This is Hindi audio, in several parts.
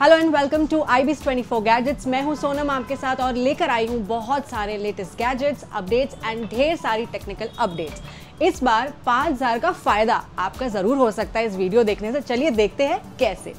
Hello and welcome to I बीस ट्वेंटी फोर गैजेट्स मैं हूँ सोनम आपके साथ और लेकर आई हूँ बहुत सारे लेटेस्ट गैजेट्स अपडेट्स एंड ढेर सारी टेक्निकल अपडेट्स इस बार 5000 का फ़ायदा आपका ज़रूर हो सकता है इस वीडियो देखने से। चलिए देखते हैं कैसे।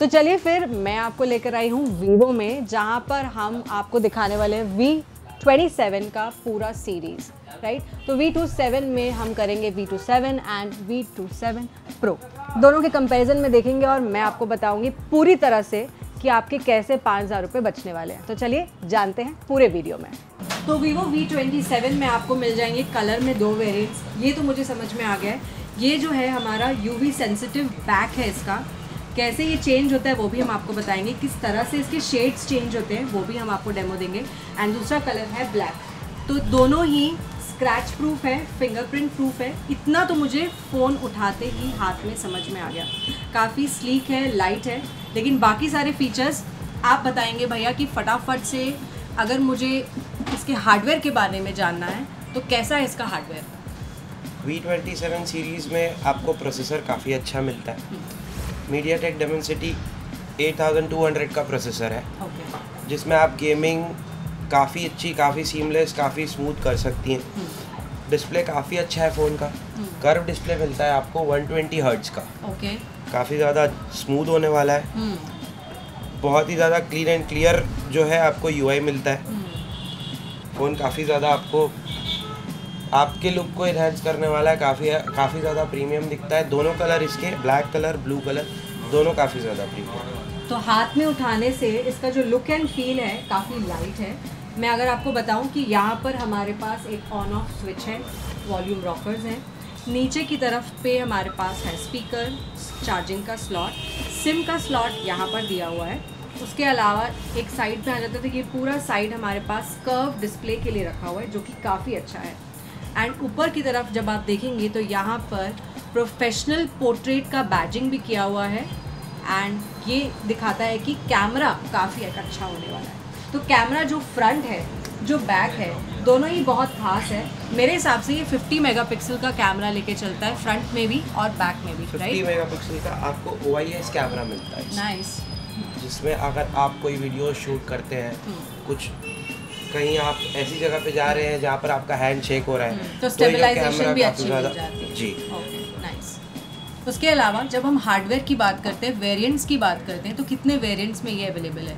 तो चलिए फिर मैं आपको लेकर आई हूँ वीवो में, जहाँ पर हम आपको दिखाने वाले हैं वी ट्वेंटी सेवन का पूरा सीरीज़ राइट तो वी टू सेवन में हम करेंगे V two seven and V two seven pro दोनों के कंपैरिजन में देखेंगे और मैं आपको बताऊँगी पूरी तरह से कि आपके कैसे पाँच हज़ार रुपये बचने वाले हैं। तो चलिए जानते हैं पूरे वीडियो में। तो वीवो वी ट्वेंटी सेवन में आपको मिल जाएँगे कलर में दो वेरिएंट्स ये तो मुझे समझ में आ गया है। ये जो है हमारा यूवी सेंसिटिव बैक है इसका। कैसे ये चेंज होता है वो भी हम आपको बताएँगे। किस तरह से इसके शेड्स चेंज होते हैं, वो भी हम आपको डेमो देंगे। एंड दूसरा कलर है ब्लैक तो दोनों ही स्क्रैच प्रूफ है फिंगरप्रिंट प्रूफ है। इतना तो मुझे फ़ोन उठाते ही हाथ में समझ में आ गया। काफ़ी स्लीक है लाइट है। लेकिन बाकी सारे फीचर्स आप बताएँगे भैया कि फटाफट से अगर मुझे इसके हार्डवेयर के बारे में जानना है तो कैसा है इसका hardware V twenty seven series में आपको प्रोसेसर काफ़ी अच्छा मिलता है। मीडिया टेक डेमेंसिटी एट का प्रोसेसर है। ओके जिसमें आप गेमिंग काफ़ी अच्छी काफ़ी सीमलेस काफ़ी स्मूथ कर सकती हैं। डिस्प्ले काफ़ी अच्छा है फ़ोन का। कर्व डिस्प्ले मिलता है आपको 120 ट्वेंटी हर्ट्स का। ओके काफ़ी ज़्यादा स्मूथ होने वाला है। बहुत ही ज़्यादा क्लीन एंड क्लियर जो है आपको यूआई मिलता है। फ़ोन काफ़ी ज़्यादा आपको आपके लुक को इन्हेंस करने वाला है, काफ़ी काफ़ी ज़्यादा प्रीमियम दिखता है। दोनों कलर इसके ब्लैक कलर ब्लू कलर दोनों काफ़ी ज़्यादा प्रीमियम तो हाथ में उठाने से इसका जो लुक एंड फील है, काफ़ी लाइट है। मैं अगर आपको बताऊँ कि यहाँ पर हमारे पास एक ऑन ऑफ़ स्विच है वॉल्यूम रॉकर्स हैं। नीचे की तरफ़ पे हमारे पास है स्पीकर चार्जिंग का स्लॉट सिम का स्लॉट यहाँ पर दिया हुआ है। उसके अलावा एक साइड पे आ जाता था कि पूरा साइड हमारे पास कर्व डिस्प्ले के लिए रखा हुआ है, जो कि काफ़ी अच्छा है। एंड ऊपर की तरफ़ जब आप देखेंगे तो यहाँ पर प्रोफेशनल पोर्ट्रेट का बैजिंग भी किया हुआ है। एंड ये दिखाता है कि कैमरा काफ़ी अच्छा होने वाला है। तो कैमरा जो फ्रंट है जो बैक है दोनों ही बहुत खास है। मेरे हिसाब से ये 50 मेगापिक्सल का कैमरा लेके चलता है फ्रंट में भी और बैक में भी 50 राइट मेगापिक्सल का आपको ओ कैमरा मिलता है। Nice nice. जिसमें अगर आप कोई वीडियो शूट करते हैं हम्म। कुछ कहीं आप ऐसी जगह पे जा रहे हैं जहाँ पर आपका हैंड शेक हो रहा है हम्म, तो स्टेबलाइजेशन भी अच्छी मिल जाती है। जी। ओके नाइस उसके अलावा जब हम हार्डवेयर की बात करते हैं वेरिएंट्स की बात करते हैं तो कितने वेरिएंट्स में ये अवेलेबल है?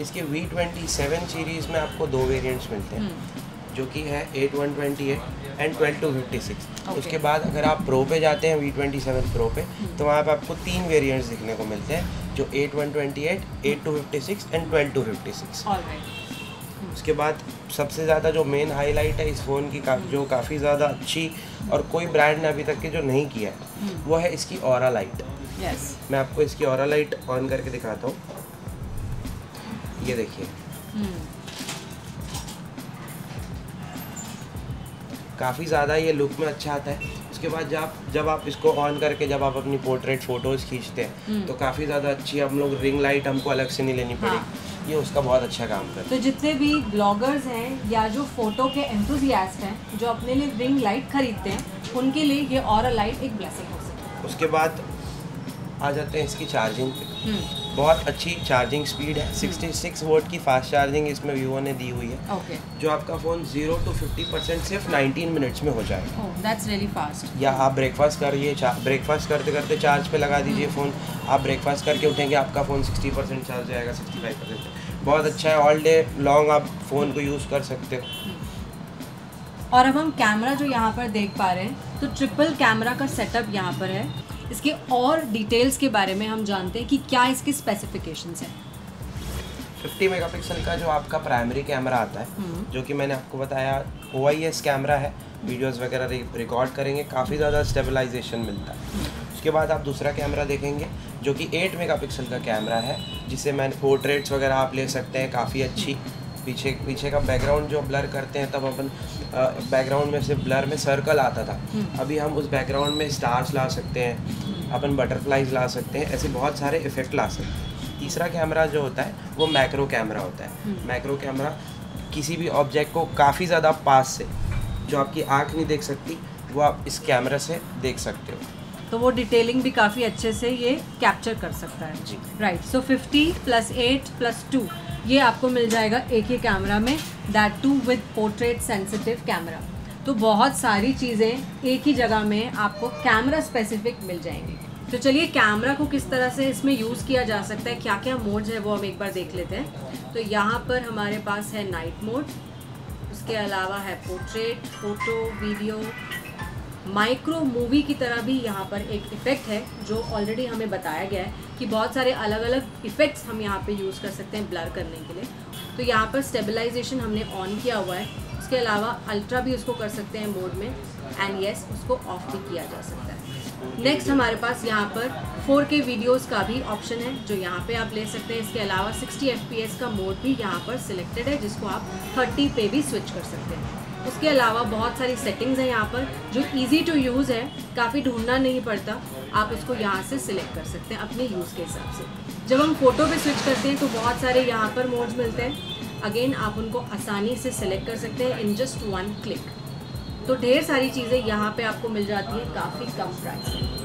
इसके वी ट्वेंटी सेवन सीरीज़ में आपको दो वेरिएंट्स मिलते हैं हम्म, जो कि है eight one twenty eight and twelve two fifty six उसके बाद अगर आप प्रो पे जाते हैं वी ट्वेंटी सेवन प्रो पे हम्म। तो वहाँ पे आपको तीन वेरिएंट्स दिखने को मिलते हैं जो eight one twenty eight eight two fifty six and twelve two fifty six उसके बाद सबसे ज़्यादा जो मेन हाईलाइट है इस फ़ोन की का, जो काफ़ी ज़्यादा अच्छी और कोई ब्रांड ने अभी तक के जो नहीं किया है वो है इसकी और लाइट यस मैं आपको इसकी और लाइट ऑन करके दिखाता हूँ। ये देखिए। काफ़ी ज़्यादा ये लुक में अच्छा आता है। उसके बाद जब जब आप इसको ऑन करके जब आप अपनी पोर्ट्रेट फ़ोटोज़ खींचते हैं तो काफ़ी ज़्यादा अच्छी हम लोग रिंग लाइट हमको अलग से नहीं लेनी पड़ेगी। ये उसका बहुत अच्छा काम कर तो जितने भी ब्लॉगर्स हैं या जो फ़ोटो के एंथुजियास्ट हैं जो अपने लिए रिंग लाइट खरीदते हैं उनके लिए ये और लाइट एक ब्लेसिंग हो सकती है। उसके बाद आ जाते हैं इसकी चार्जिंग पे। है बहुत अच्छी चार्जिंग स्पीड है। 66 वोल्ट की फास्ट चार्जिंग इसमें वीवो ने दी हुई है। ओके जो आपका phone zero to fifty percent सिर्फ़ 19 मिनट्स में हो जाएगा दैट्स रियली फास्ट या आप ब्रेकफास्ट करिए ब्रेकफास्ट करते करते चार्ज पे लगा दीजिए फ़ोन आप ब्रेकफास्ट करके उठेंगे आपका फ़ोन 60 परसेंट चार्ज जाएगा 65 परसेंट बहुत अच्छा है ऑल डे लॉन्ग आप फ़ोन को यूज़ कर सकते हो। और अब हम कैमरा जो यहाँ पर देख पा रहे हैं तो ट्रिपल कैमरा का सेटअप यहाँ पर है। इसके और डिटेल्स के बारे में हम जानते हैं कि क्या इसके स्पेसिफिकेशंस हैं। 50 मेगापिक्सल का जो आपका प्राइमरी कैमरा आता है हम्म। जो कि मैंने आपको बताया ओआईएस कैमरा है वीडियोस वगैरह रिकॉर्ड करेंगे काफ़ी ज़्यादा स्टेबलाइजेशन मिलता है। उसके बाद आप दूसरा कैमरा देखेंगे जो कि 8 मेगापिक्सल का कैमरा है जिसे मैंने पोर्ट्रेट्स वगैरह आप ले सकते हैं काफ़ी अच्छी। पीछे पीछे का बैकग्राउंड जो ब्लर करते हैं तब अपन बैकग्राउंड में से ब्लर में सर्कल आता था। अभी हम उस बैकग्राउंड में स्टार्स ला सकते हैं अपन बटरफ्लाइज ला सकते हैं ऐसे बहुत सारे इफ़ेक्ट ला सकते हैं। तीसरा कैमरा जो होता है वो मैक्रो कैमरा होता है। मैक्रो कैमरा किसी भी ऑब्जेक्ट को काफ़ी ज़्यादा पास से जो आपकी आँख नहीं देख सकती वो आप इस कैमरा से देख सकते हो। तो वो डिटेलिंग भी काफ़ी अच्छे से ये कैप्चर कर सकता है। जी। Right so 50 plus eight plus 2 ये आपको मिल जाएगा एक ही कैमरा में that too with portrait sensitive camera तो बहुत सारी चीज़ें एक ही जगह में आपको कैमरा स्पेसिफिक मिल जाएँगी। तो चलिए कैमरा को किस तरह से इसमें यूज़ किया जा सकता है क्या क्या मोड्स है वो हम एक बार देख लेते हैं। तो यहाँ पर हमारे पास है नाइट मोड उसके अलावा है portrait photo video micro movie की तरह भी यहाँ पर एक इफ़ेक्ट है, जो ऑलरेडी हमें बताया गया है कि बहुत सारे अलग अलग इफ़ेक्ट्स हम यहाँ पे यूज़ कर सकते हैं ब्लर करने के लिए। तो यहाँ पर स्टेबलाइजेशन हमने ऑन किया हुआ है। उसके अलावा अल्ट्रा भी उसको कर सकते हैं मोड में एंड येस उसको ऑफ़ भी किया जा सकता है। नेक्स्ट हमारे पास यहाँ पर 4K वीडियोस का भी ऑप्शन है, जो यहाँ पे आप ले सकते हैं। इसके अलावा 60 FPS का मोड भी यहाँ पर सिलेक्टेड है, जिसको आप 30 पे भी स्विच कर सकते हैं। उसके अलावा बहुत सारी सेटिंग्स हैं यहाँ पर, जो इजी टू यूज़ है, काफ़ी ढूंढना नहीं पड़ता। आप उसको यहाँ से सिलेक्ट कर सकते हैं अपने यूज़ के हिसाब से। जब हम फ़ोटो पे स्विच करते हैं तो बहुत सारे यहाँ पर मोड्स मिलते हैं। अगेन आप उनको आसानी से सिलेक्ट कर सकते हैं इन जस्ट वन क्लिक तो ढेर सारी चीज़ें यहाँ पर आपको मिल जाती हैं काफ़ी कम प्राइस में।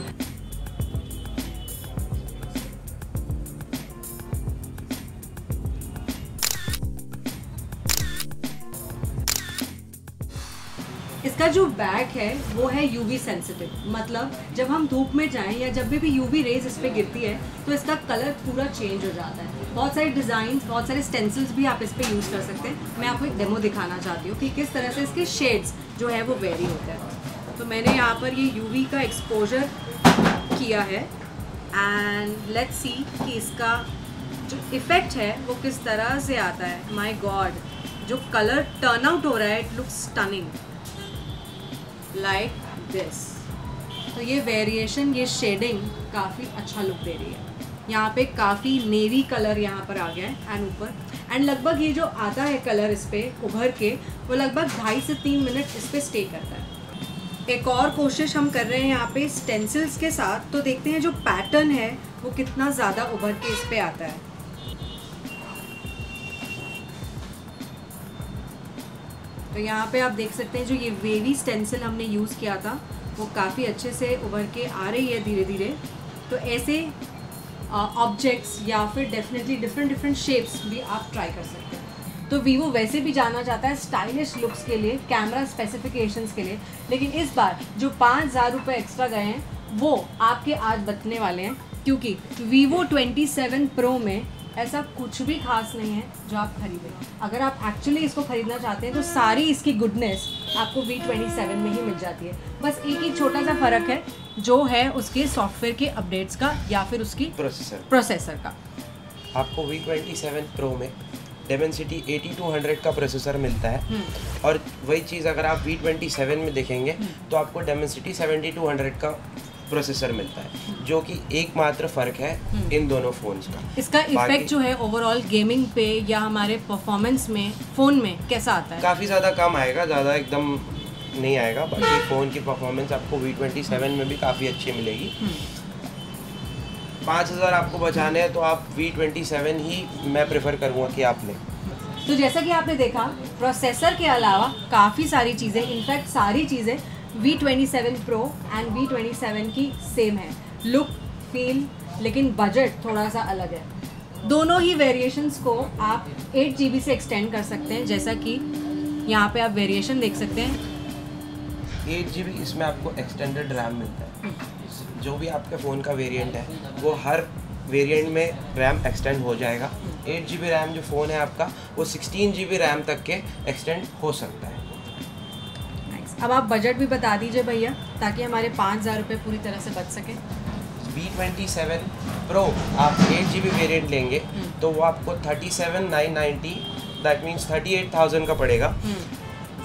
इसका जो बैक है, वो है यूवी सेंसिटिव मतलब जब हम धूप में जाएँ या जब भी यूवी रेज इस पर गिरती है तो इसका कलर पूरा चेंज हो जाता है. बहुत सारे डिज़ाइन बहुत सारे स्टेंसिल्स भी आप इस पर यूज़ कर सकते हैं. मैं आपको एक डेमो दिखाना चाहती हूँ कि किस तरह से इसके शेड्स जो है, वो वेरी होते हैं. तो मैंने यहाँ पर ये यूवी का एक्सपोजर किया है. एंड लेट्स सी कि इसका जो इफ़ेक्ट है, वो किस तरह से आता है. माई गॉड जो कलर टर्न आउट हो रहा है it looks stunning like this तो ये वेरिएशन ये शेडिंग काफ़ी अच्छा लुक दे रही है। यहाँ पे काफ़ी नेवी कलर यहाँ पर आ गया है एंड ऊपर। एंड लगभग ये जो आता है कलर इस पर उभर के, वो लगभग ढाई से तीन मिनट इस पर स्टे करता है। एक और कोशिश हम कर रहे हैं यहाँ पे स्टेंसिल्स के साथ तो देखते हैं जो पैटर्न है, वो कितना ज़्यादा उभर के इस पर आता है। तो यहाँ पे आप देख सकते हैं जो ये वेवी स्टेंसिल हमने यूज़ किया था, वो काफ़ी अच्छे से उभर के आ रही है धीरे धीरे तो ऐसे ऑब्जेक्ट्स या फिर डेफिनेटली डिफरेंट डिफरेंट शेप्स भी आप ट्राई कर सकते हैं। तो वीवो वैसे भी जाना जाता है स्टाइलिश लुक्स के लिए कैमरा स्पेसिफिकेशंस के लिए। लेकिन इस बार जो पाँच हज़ार रुपये एक्स्ट्रा गए हैं, वो आपके आज बचने वाले हैं, क्योंकि वीवो ट्वेंटी सेवन प्रो में ऐसा कुछ भी खास नहीं है जो आप खरीदें। अगर आप एक्चुअली इसको खरीदना चाहते हैं तो सारी इसकी गुडनेस आपको वी ट्वेंटी सेवन में ही मिल जाती है। बस एक ही छोटा सा फ़र्क है जो है उसके सॉफ्टवेयर के अपडेट्स का या फिर उसकी प्रोसेसर प्रोसेसर का। आपको वी ट्वेंटी सेवन प्रो में डेमेंसिटी एटी टू हंड्रेड का प्रोसेसर मिलता है। और वही चीज़ अगर आप वी ट्वेंटी सेवन में देखेंगे तो आपको डेमेंसिटी सेवेंटी टू हंड्रेड का प्रोसेसर मिलता है जो कि एकमात्र फ़र्क है इन दोनों फ़ोन्स का। इसका इफ़ेक्ट जो है ओवरऑल गेमिंग पे या हमारे परफॉर्मेंस में फ़ोन में कैसा आता है? काफ़ी ज़्यादा कम आएगा ज़्यादा एकदम नहीं आएगा बाकी फ़ोन की परफॉर्मेंस आपको वी ट्वेंटी सेवन में भी काफ़ी अच्छी मिलेगी। पाँच हज़ार आपको बचाने हैं तो आप वी ट्वेंटी सेवन ही मैं प्रेफर करूँगा कि आप लें। तो जैसा कि आपने देखा प्रोसेसर के अलावा काफ़ी सारी चीज़ें इनफैक्ट सारी चीज़ें V twenty seven pro and V twenty seven की सेम है. लुक फील लेकिन बजट थोड़ा सा अलग है. दोनों ही वेरिएशंस को आप एट जी से एक्सटेंड कर सकते हैं जैसा कि यहाँ पे आप वेरिएशन देख सकते हैं. एट जी इसमें आपको एक्सटेंडेड रैम मिलता है. जो भी आपके फ़ोन का वेरिएंट है वो हर वेरिएंट में रैम एक्सटेंड हो जाएगा. एट जी रैम जो फ़ोन है आपका वो सिक्सटीन जी रैम तक के एक्सटेंड हो सकता है. अब आप बजट भी बता दीजिए भैया ताकि हमारे पाँच हज़ार रुपये पूरी तरह से बच सके। वी ट्वेंटी सेवन प्रो आप एट जी बी वेरियंट लेंगे तो वो आपको thirty seven nine ninety that means thirty eight thousand का पड़ेगा।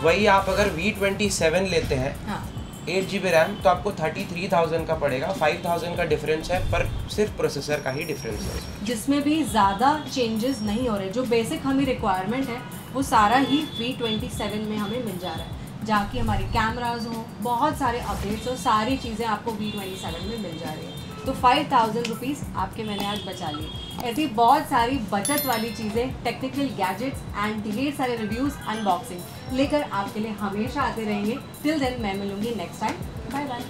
वही आप अगर वी ट्वेंटी सेवन लेते हैं हाँ। एट जी बी रैम तो आपको थर्टी थ्री थाउज़ेंड का पड़ेगा। फाइव थाउज़ेंड का डिफरेंस है पर सिर्फ़ प्रोसेसर का ही डिफरेंस है। जिसमें भी ज़्यादा चेंजेस नहीं हो रहे जो बेसिक हमें रिक्वायरमेंट है वो सारा ही वी ट्वेंटी सेवन में हमें मिल जा रहा है। जहाँ हमारे कैमराज हों, बहुत सारे अपडेट्स हो, सारी चीज़ें आपको वी ट्वेंटी सेवन में मिल जा रही है। तो फाइव थाउज़ेंड रुपीज़ आपके मैंने आज बचा लिए। ऐसी बहुत सारी बचत वाली चीज़ें टेक्निकल गैजेट्स एंड ढेर सारे रिव्यूज़ अनबॉक्सिंग लेकर आपके लिए हमेशा आते रहेंगे। टिल देन मैं मिलूँगी नेक्स्ट टाइम बाय बाय